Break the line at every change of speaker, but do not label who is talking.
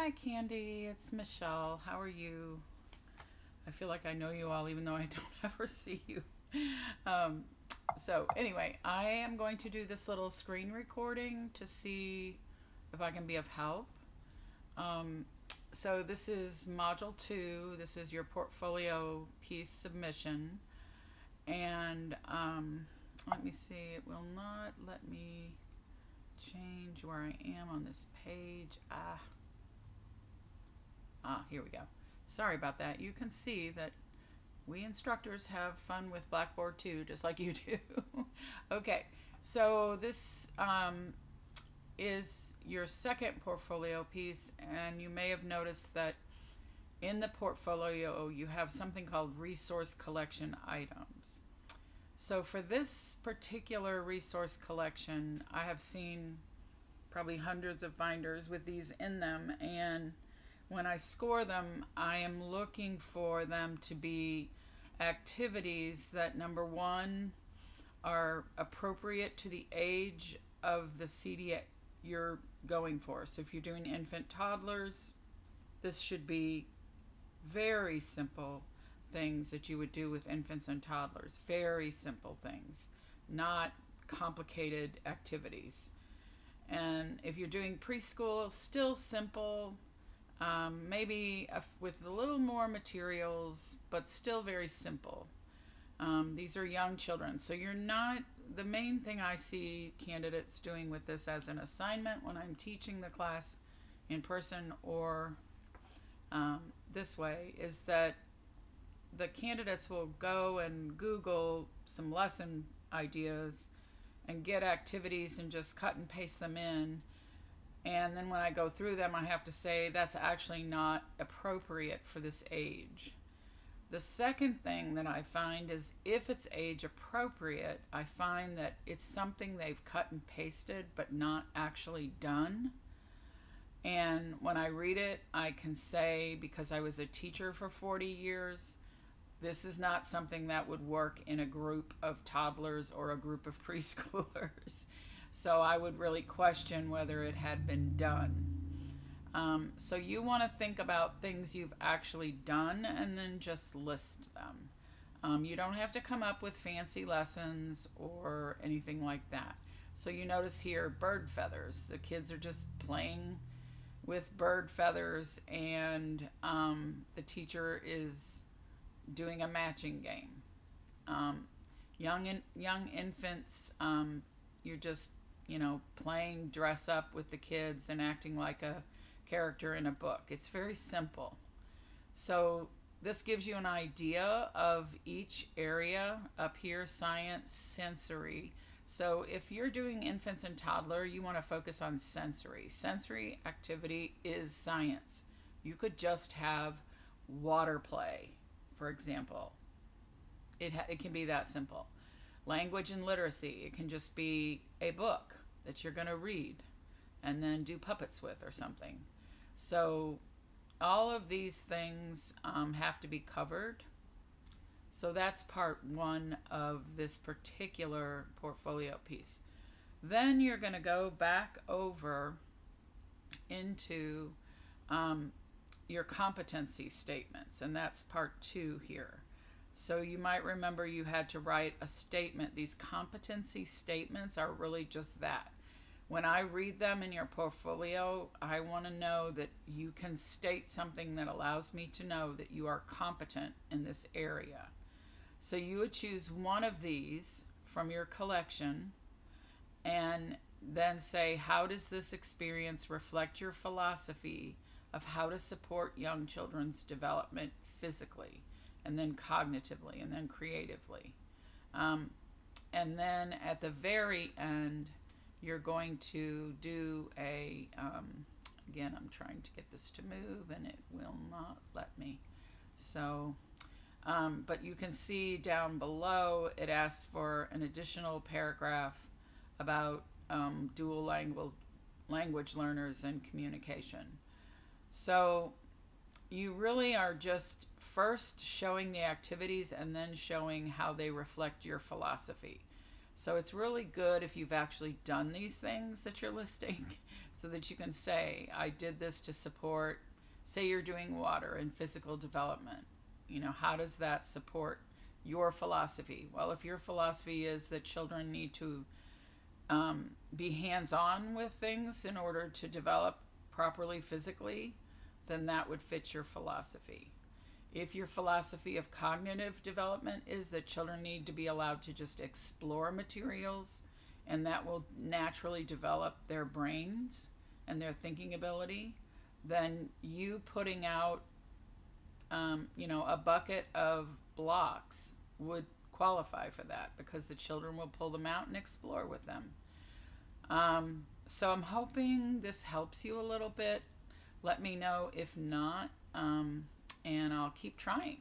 Hi, Candy. It's Michele. How are you? I feel like I know you all, even though I don't ever see you. Um, so, anyway, I am going to do this little screen recording to see if I can be of help. Um, so, this is Module 2. This is your portfolio piece submission. And um, let me see, it will not let me change where I am on this page. Ah. Ah, here we go. Sorry about that. You can see that we instructors have fun with Blackboard too, just like you do. okay, so this um, is your second portfolio piece, and you may have noticed that in the portfolio you have something called resource collection items. So for this particular resource collection, I have seen probably hundreds of binders with these in them, and when I score them, I am looking for them to be activities that number one are appropriate to the age of the CD you're going for. So if you're doing infant toddlers, this should be very simple things that you would do with infants and toddlers. Very simple things, not complicated activities. And if you're doing preschool, still simple, um, maybe a, with a little more materials, but still very simple. Um, these are young children, so you're not, the main thing I see candidates doing with this as an assignment when I'm teaching the class in person or um, this way is that the candidates will go and Google some lesson ideas and get activities and just cut and paste them in and then when I go through them, I have to say that's actually not appropriate for this age. The second thing that I find is if it's age appropriate, I find that it's something they've cut and pasted but not actually done. And when I read it, I can say, because I was a teacher for 40 years, this is not something that would work in a group of toddlers or a group of preschoolers. So I would really question whether it had been done. Um, so you want to think about things you've actually done and then just list them. Um, you don't have to come up with fancy lessons or anything like that. So you notice here bird feathers. The kids are just playing with bird feathers and um, the teacher is doing a matching game. Um, young in, young infants, um, you're just you know, playing dress up with the kids and acting like a character in a book. It's very simple. So this gives you an idea of each area up here, science, sensory. So if you're doing infants and toddler, you want to focus on sensory. Sensory activity is science. You could just have water play, for example. It, it can be that simple. Language and literacy, it can just be a book that you're going to read and then do puppets with or something. So all of these things um, have to be covered. So that's part one of this particular portfolio piece. Then you're going to go back over into um, your competency statements, and that's part two here. So you might remember you had to write a statement. These competency statements are really just that. When I read them in your portfolio, I want to know that you can state something that allows me to know that you are competent in this area. So you would choose one of these from your collection and then say, how does this experience reflect your philosophy of how to support young children's development physically? And then cognitively, and then creatively. Um, and then at the very end, you're going to do a, um, again, I'm trying to get this to move and it will not let me. So, um, but you can see down below, it asks for an additional paragraph about um, dual language, language learners and communication. So you really are just first showing the activities and then showing how they reflect your philosophy. So it's really good if you've actually done these things that you're listing so that you can say, I did this to support, say you're doing water and physical development. You know, how does that support your philosophy? Well, if your philosophy is that children need to um, be hands on with things in order to develop properly physically, then that would fit your philosophy. If your philosophy of cognitive development is that children need to be allowed to just explore materials and that will naturally develop their brains and their thinking ability, then you putting out, um, you know, a bucket of blocks would qualify for that because the children will pull them out and explore with them. Um, so I'm hoping this helps you a little bit. Let me know if not, um, and I'll keep trying.